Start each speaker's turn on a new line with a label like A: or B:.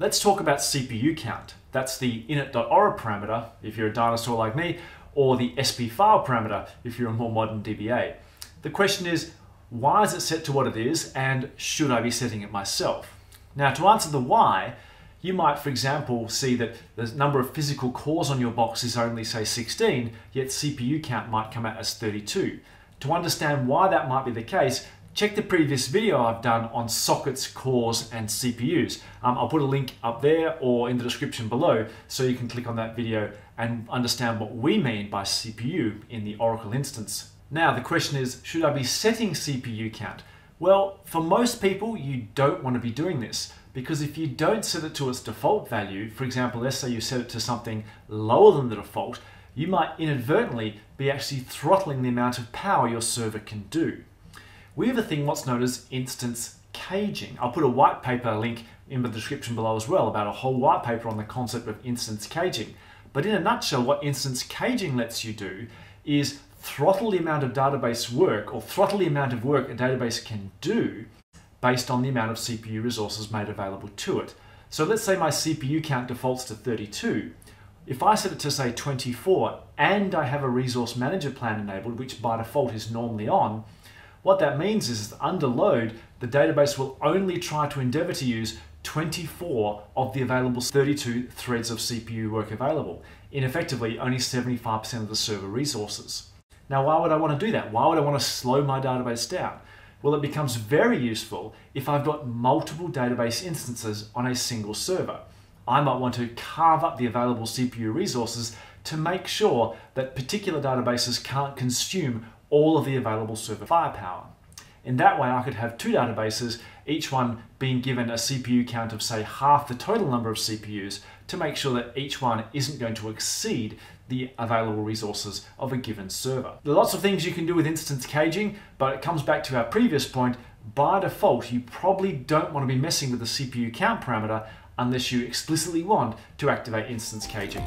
A: Let's talk about CPU count. That's the init.ora parameter, if you're a dinosaur like me, or the SP file parameter, if you're a more modern DBA. The question is, why is it set to what it is, and should I be setting it myself? Now, to answer the why, you might, for example, see that the number of physical cores on your box is only, say, 16, yet CPU count might come out as 32. To understand why that might be the case, check the previous video I've done on sockets, cores, and CPUs. Um, I'll put a link up there or in the description below so you can click on that video and understand what we mean by CPU in the Oracle instance. Now the question is, should I be setting CPU count? Well, for most people, you don't want to be doing this because if you don't set it to its default value, for example, let's say you set it to something lower than the default, you might inadvertently be actually throttling the amount of power your server can do we have a thing what's known as instance caging. I'll put a white paper link in the description below as well about a whole white paper on the concept of instance caging. But in a nutshell, what instance caging lets you do is throttle the amount of database work or throttle the amount of work a database can do based on the amount of CPU resources made available to it. So let's say my CPU count defaults to 32. If I set it to say 24 and I have a resource manager plan enabled, which by default is normally on, what that means is that under load, the database will only try to endeavor to use 24 of the available 32 threads of CPU work available, in effectively only 75% of the server resources. Now, why would I want to do that? Why would I want to slow my database down? Well, it becomes very useful if I've got multiple database instances on a single server. I might want to carve up the available CPU resources to make sure that particular databases can't consume all of the available server firepower. In that way, I could have two databases, each one being given a CPU count of say half the total number of CPUs to make sure that each one isn't going to exceed the available resources of a given server. There are lots of things you can do with instance caging, but it comes back to our previous point. By default, you probably don't want to be messing with the CPU count parameter unless you explicitly want to activate instance caging.